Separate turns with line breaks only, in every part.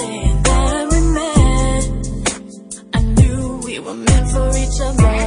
day that we met. I knew we were meant for each other.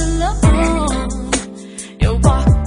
the love. You walk